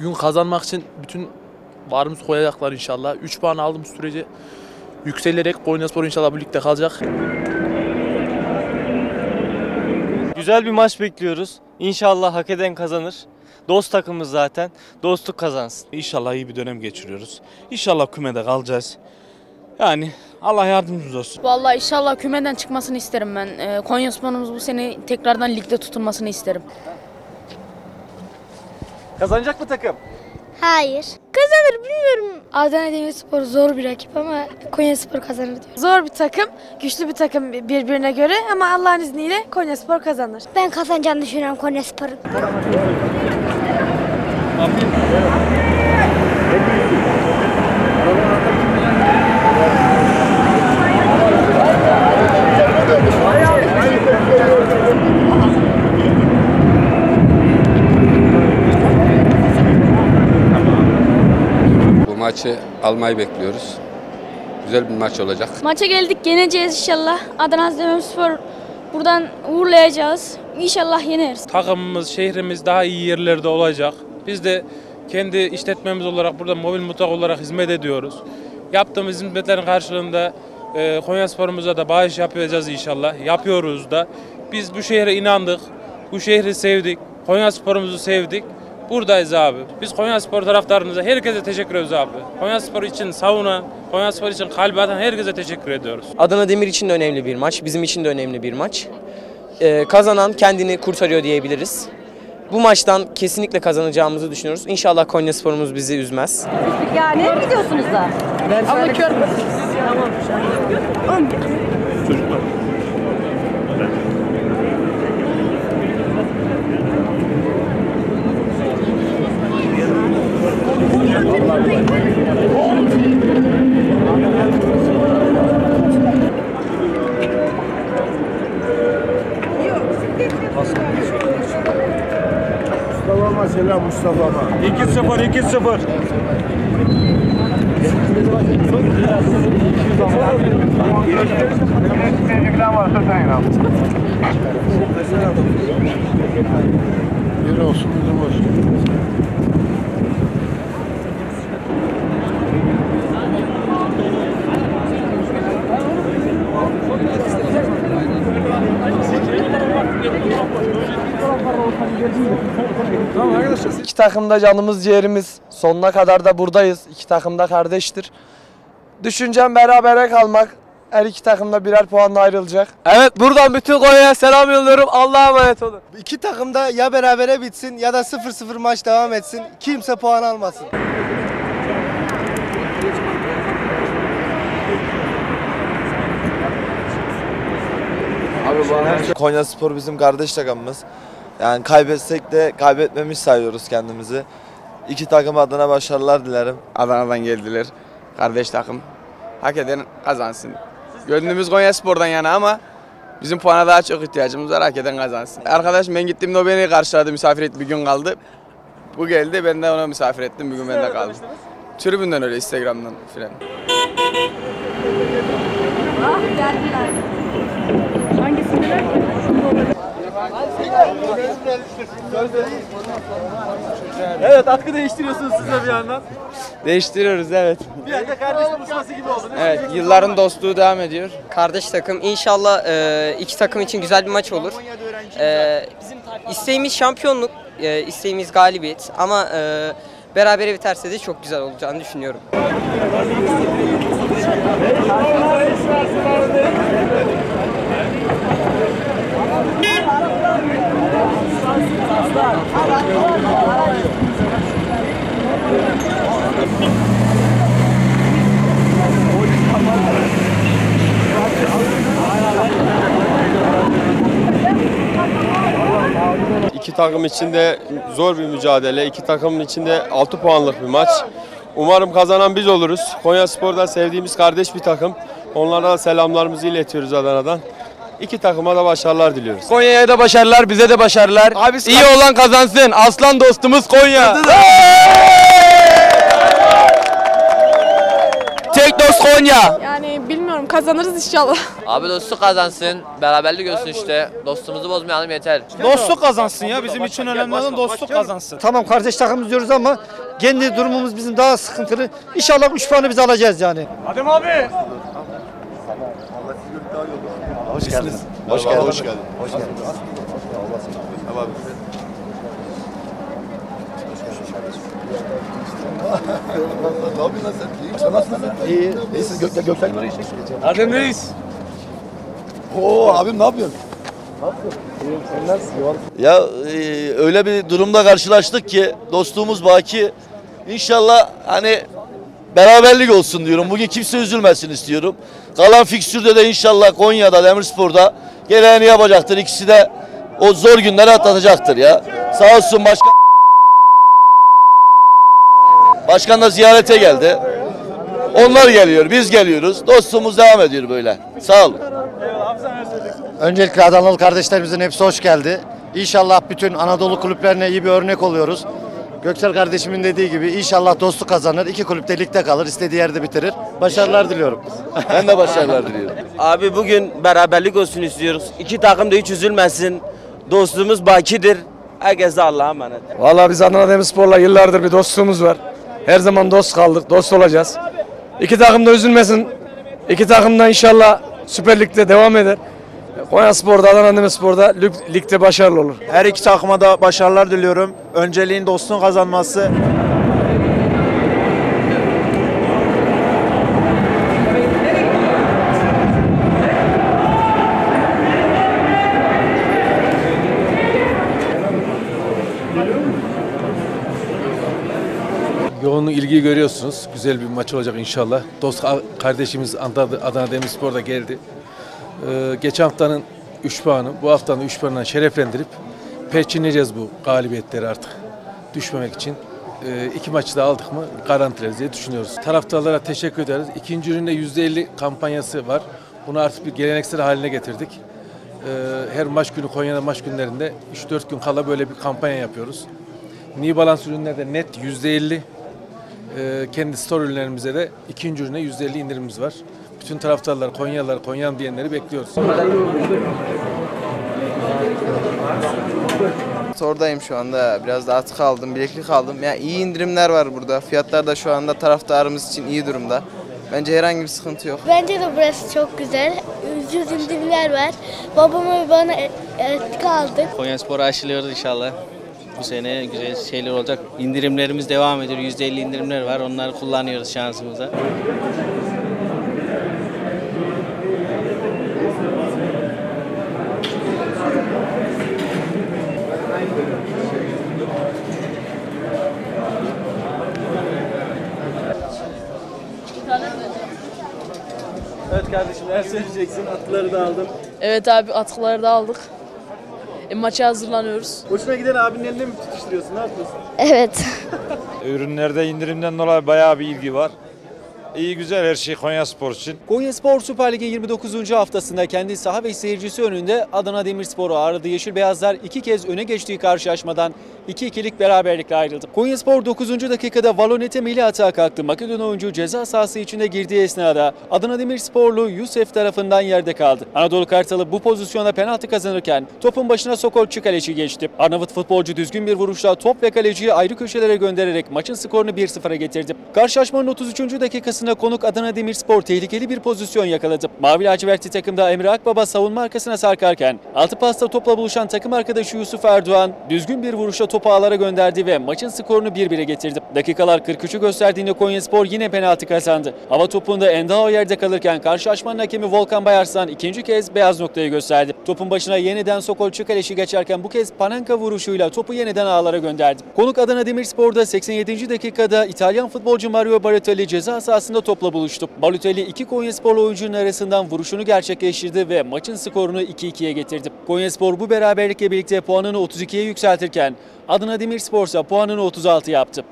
Bugün kazanmak için bütün varımız koyacaklar inşallah. 3 puan aldığımız sürece yükselerek Konyaspor inşallah bu ligde kalacak. Güzel bir maç bekliyoruz. İnşallah hak eden kazanır. Dost takımız zaten. Dostluk kazansın. İnşallah iyi bir dönem geçiriyoruz. İnşallah kümede kalacağız. Yani Allah yardımcımız olsun. Vallahi inşallah kümeden çıkmasını isterim ben. Ee, Konya Spor'umuz bu sene tekrardan ligde tutulmasını isterim. Kazanacak mı takım? Hayır. Kazanır bilmiyorum. Adana Demirspor zor bir rakip ama Konyaspor kazanır diyor. Zor bir takım, güçlü bir takım birbirine göre ama Allah'ın izniyle Konyaspor kazanır. Ben kazanacağını düşünüyorum Konyaspor'un. Maçı almayı bekliyoruz. Güzel bir maç olacak. Maça geldik yeneceğiz inşallah. Adana Demirspor buradan uğurlayacağız. İnşallah yeneriz. Takımımız, şehrimiz daha iyi yerlerde olacak. Biz de kendi işletmemiz olarak burada mobil mutfak olarak hizmet ediyoruz. Yaptığımız hizmetlerin karşılığında e, Konyaspor'umuza da bağış yapacağız inşallah. Yapıyoruz da. Biz bu şehre inandık. Bu şehri sevdik. Konyaspor'umuzu sevdik. Buradayız abi. Biz Konyaspor taraftarımıza herkese teşekkür ediyoruz abi. Konyaspor için savunan, Konyaspor için kalbi atan herkese teşekkür ediyoruz. Adana Demir için de önemli bir maç. Bizim için de önemli bir maç. Ee, kazanan kendini kurtarıyor diyebiliriz. Bu maçtan kesinlikle kazanacağımızı düşünüyoruz. İnşallah Konyaspor'umuz bizi üzmez. Ya nereye gidiyorsunuz da? Mustafa'ma selam Mustafa'ma. 2-0, 2-0. Yeri olsun bizim olsun. İki takım da canımız ciğerimiz. Sonuna kadar da buradayız. İki takım da kardeştir. Düşüncem berabere kalmak. Her iki takım da birer puanla ayrılacak. Evet buradan bütün Konya'ya selam yolluyorum. Allah'a emanet olun. İki takım da ya berabere bitsin ya da 0-0 maç devam etsin. Kimse puan almasın. Konya Spor bizim kardeş takımımız. Yani kaybetsek de kaybetmemiş sayıyoruz kendimizi. İki takım adına başarılar dilerim. Adana'dan geldiler. Kardeş takım. Hak eden kazansın. Gönlümüz Konya Spor'dan yana ama bizim puana daha çok ihtiyacımız var. Hak eden kazansın. Arkadaşım ben gittiğimde o beni karşıladı, misafir etti. Bir gün kaldı. Bu geldi, ben de ona misafir ettim. Bir gün ben de kaldım. Tribünden öyle, Instagram'dan filan. Evet atkı değiştiriyorsunuz siz de bir yandan. Değiştiriyoruz evet. Bir anda kardeş buluşması gibi oldu. değil mi? Evet, yılların dostluğu devam ediyor. Kardeş takım. İnşallah e, iki takım için güzel bir maç olur. E, isteğimiz şampiyonluk, e, isteğimiz galibiyet ama e, berabere biterse de çok güzel olacağını düşünüyorum. Takım için de zor bir mücadele. İki takımın içinde 6 puanlık bir maç. Umarım kazanan biz oluruz. Konya Spor'da sevdiğimiz kardeş bir takım. Onlara da selamlarımızı iletiyoruz Adana'dan. İki takıma da başarılar diliyoruz. Konya'ya da başarılar, bize de başarılar. Abi İyi olan kazansın. Aslan dostumuz Konya. Dost Konya. Yani bilmiyorum kazanırız inşallah. Abi dostluk kazansın, beraberlik olsun işte. Dostumuzu bozmayalım yeter. Dostluk kazansın ya. Bizim için önemli olan dostluk kazansın. Tamam kardeş takımız diyoruz ama kendi durumumuz bizim daha sıkıntılı. İnşallah 3 puanı biz alacağız yani. Adem abi. Hoş geldiniz. Hoş geldin. Hoş geldin. Hoş geldin. Tamam. Ne yapıyorsun lan sen? İyi misin? Nasılsın? İyi. İyisin. Gökten Gökten nereye Adem Reis. Oo abim ne yapıyorsun? Ya e, öyle bir durumda karşılaştık ki dostluğumuz baki. İnşallah hani beraberlik olsun diyorum. Bugün kimse üzülmesin istiyorum. Kalan fikstürde de inşallah Konya'da Demirspor'da gereğini yapacaktır. İkisi de o zor günleri atlatacaktır ya. Sağ olsun başkan. Başkan da ziyarete geldi. Onlar geliyor, biz geliyoruz. Dostluğumuz devam ediyor böyle. Sağ olun. Öncelikle Adanalı kardeşlerimizin hepsi hoş geldi. İnşallah bütün Anadolu kulüplerine iyi bir örnek oluyoruz. Göksel kardeşimin dediği gibi inşallah dostluk kazanır. İki kulüp de ligde kalır. istediği yerde bitirir. Başarılar diliyorum. Ben de başarılar diliyorum. Abi bugün beraberlik olsun istiyoruz. İki takım da hiç üzülmesin. Dostluğumuz bakidir. Herkes de Allah'a emanet. Vallahi biz Adana Demirspor'la yıllardır bir dostluğumuz var. Her zaman dost kaldık, dost olacağız. İki takım da üzülmesin. İki takım da inşallah Süper Lig'de devam eder. Konya Spor'da, Adana Demirspor'da lig- ligde başarılı olur. Her iki takıma da başarılar diliyorum. Önceliğin dostluğun kazanması. Yoğun ilgiyi görüyorsunuz. Güzel bir maç olacak inşallah. Dost kardeşimiz Adana Demirspor da geldi. Ee, geçen haftanın 3 puanı, bu haftanın 3 puanından şereflendirip perçinleyeceğiz bu galibiyetleri artık. Düşmemek için. Ee, iki maçı da aldık mı garantileriz diye düşünüyoruz. Taraftarlara teşekkür ederiz. İkinci üründe %50 kampanyası var. Bunu artık bir geleneksel haline getirdik. Ee, her maç günü Konya'da maç günlerinde 3-4 gün kala böyle bir kampanya yapıyoruz. New Balance ürünlerde net %50 ee, kendi store ürünlerimize de ikinci ürüne %50 indirimimiz var. Bütün taraftarlar, Konyalılar, Konya'm diyenleri bekliyoruz. Oradayım şu anda. Biraz da at kaldım, bileklik aldım. Yani iyi indirimler var burada. Fiyatlar da şu anda taraftarımız için iyi durumda. Bence herhangi bir sıkıntı yok. Bence de burası çok güzel. Ucuz indirimler var. Babama ve bana et, et kaldık. Konya Spor'u aşılıyoruz inşallah. Bu sene güzel şeyler olacak. İndirimlerimiz devam ediyor. %50 indirimler var. Onları kullanıyoruz şansımıza. Evet kardeşim her söyleyeceksin. Atları da aldım. Evet abi atkıları da aldık. E, maça hazırlanıyoruz. Hoşuna giden abinin elinde mi tutuşturuyorsun? Ne yapıyorsun? Evet. Ürünlerde indirimden dolayı bayağı bir ilgi var. İyi güzel her şey Konya Spor için. Konya Spor Süper Lig'in 29. haftasında kendi saha ve seyircisi önünde Adana Demirspor'u ağırladı. Yeşil Beyazlar iki kez öne geçtiği karşılaşmadan 2-2'lik beraberlikle ayrıldı. Konya Spor 9. dakikada Valonete milli atağa kalktı. Makedon oyuncu ceza sahası içinde girdiği esnada Adana Demirsporlu Yusuf tarafından yerde kaldı. Anadolu Kartalı bu pozisyona penaltı kazanırken topun başına Sokolçu kaleci geçti. Arnavut futbolcu düzgün bir vuruşla top ve kaleciyi ayrı köşelere göndererek maçın skorunu 1-0'a getirdi. Karşılaşmanın 33. dakikasında konuk Adana Demirspor tehlikeli bir pozisyon yakaladı. Mavi lacivertli takımda Emre Akbaba savunma arkasına sarkarken altı pasta topla buluşan takım arkadaşı Yusuf Erdoğan düzgün bir vuruşla topu ağlara gönderdi ve maçın skorunu 1-1'e getirdi. Dakikalar 43'ü gösterdiğinde Konyaspor yine penaltı kazandı. Hava topunda Endao yerde kalırken karşılaşmanın hakemi Volkan Bayarslan ikinci kez beyaz noktayı gösterdi. Topun başına yeniden Sokol Çukaleşi geçerken bu kez Panenka vuruşuyla topu yeniden ağlara gönderdi. Konuk Adana Demirspor'da 87. dakikada İtalyan futbolcu Mario Balotelli ceza sahasında topla buluştu. Balotelli iki Konyaspor oyuncunun arasından vuruşunu gerçekleştirdi ve maçın skorunu 2-2'ye getirdi. Konyaspor bu beraberlikle birlikte puanını 32'ye yükseltirken Adana Demirspor ise puanını 36 yaptı.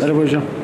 Merhaba hocam.